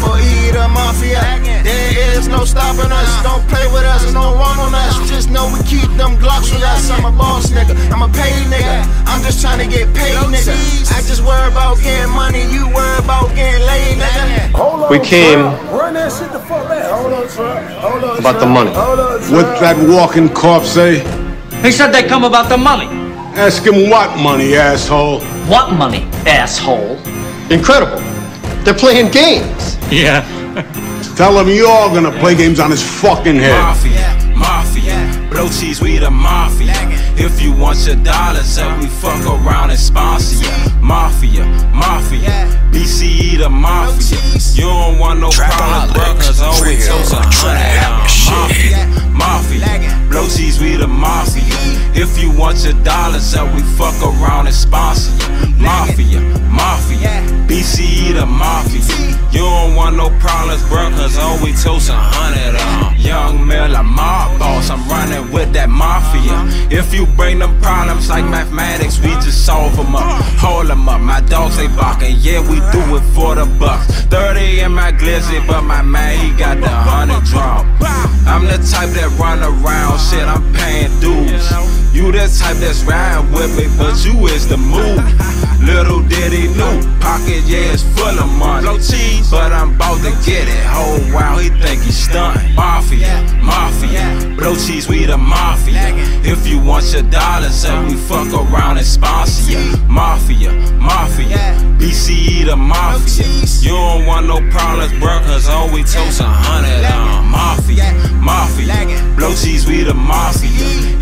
FOE the mafia. There is no stopping us. Don't play with us, no run on us. Just know we keep them Glocks with us. I'm a boss nigga, I'm a paid nigga. I'm just trying to get paid, nigga. I just worry about getting money, you worry about getting laid, nigga. Hold on, We came- Run that shit the fuck back. Hold on, Trump. Hold on, About the money. Hold on, What that walking corpse say? He said they come about the money. Ask him what money, asshole. What money, asshole? Incredible. They're playing games. Yeah. Tell him you all gonna play games on his fucking head. Mafia, mafia, blow cheese, we the mafia. If you want your dollars up, we fuck around and sponsor you. Mafia, mafia, BCE the mafia. You don't want no problems, bro, cause always toast a hundred. Mafia, mafia, blow cheese, we the mafia. If you want your dollars up, we fuck around and sponsor always toast a hundred. Uh, young male, I'm mob boss, I'm running with that mafia. If you bring them problems like mathematics, we just solve them up. Hold them up, my dogs they barking, yeah, we do it for the bucks. 30 in my glizzy, but my man, he got the hundred drop. I'm the type that run around, shit, I'm paying dues. You the type that's riding with me, but you is the move. Little did he know, pocket yeah it's full of money. Blow cheese, but I'm about to get it. Whole wow, he think he's stunting. Mafia, mafia, blow cheese, we the mafia. If you want your dollars up, we fuck around and sponsor you. Mafia, mafia, BCE the mafia. You don't want no problems, bro, cause always toast a hundred. on. mafia, mafia, blow cheese, we the mafia.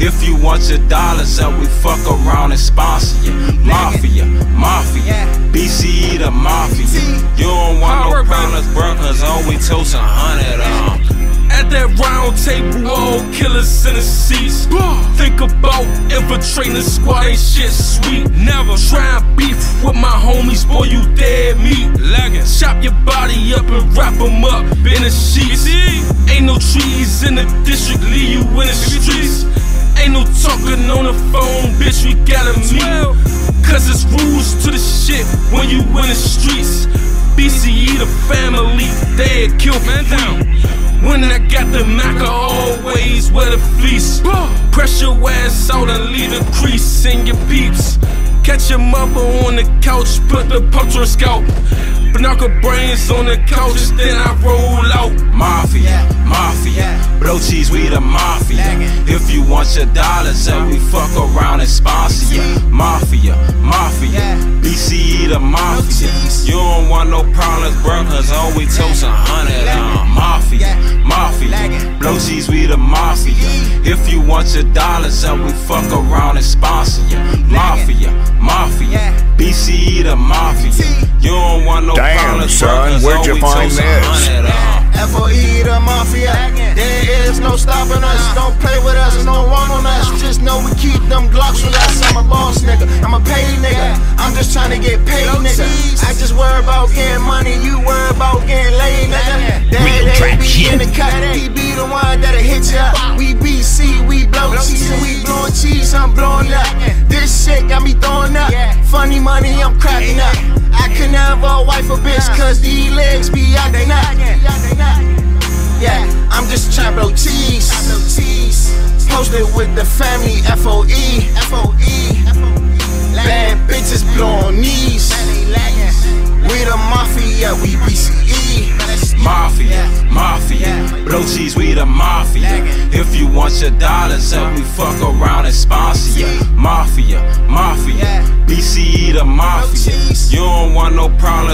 If you want your dollars up, we fuck around and sponsor you. Mafia, mafia, BCE the mafia. You don't want no problems, bro, cause always toast a hundred. Uh, At that round table, all killers in the seats. Think about infiltrating the squad, ain't shit sweet. Never try and beef with my homies, boy, you dead meat. Lagging. Chop your body up and wrap 'em up in the sheets. Ain't no trees in the district, leave you in the streets. Ain't no talking on the phone, bitch, we gotta meet. Cause it's rules to the shit when you in the streets. BCE the family, dead, kill man down. When I got the I always wear the fleece. Press your ass out and leave a crease in your peeps. Catch your mother on the couch, put the puncture scalp. Binocle brains on the couch, then I roll out. Mafia, mafia, blow cheese, we the mafia. If you want your dollars up, we fuck around and sponsor you. Mafia, mafia, BCE the mafia. You don't want no problems, bro, cause always toast a hundred. Mafia, mafia, blow cheese, we the mafia. If you want your dollars up, we fuck around and sponsor you. Mafia, mafia, BCE the mafia. You don't want no Damn, problems, son, bro, cause where'd you find toast a this? hundred. FOE the mafia. Just know we keep them Glocks with us. I'm a boss nigga, I'm a paid nigga. I'm just trying to get paid, nigga. I just worry about getting money, you worry about getting laid, nigga. Real That trap be shit. in the cut, he be the one that'll hit ya. We BC, we blow cheese, and we blowing cheese, I'm blowing up. This shit got me throwing up. Funny money, I'm cracking up. I can never wife a bitch, cause these legs be acting up. Yeah, I'm just trying to blow cheese. Posted with the family, FOE. FOE. Bad bitches blowing knees. We the mafia, we BCE. Mafia, mafia, blow cheese, we the mafia. If you want your dollars up, we fuck around and sponsor you. Mafia, mafia, BCE the mafia. You don't want no problems.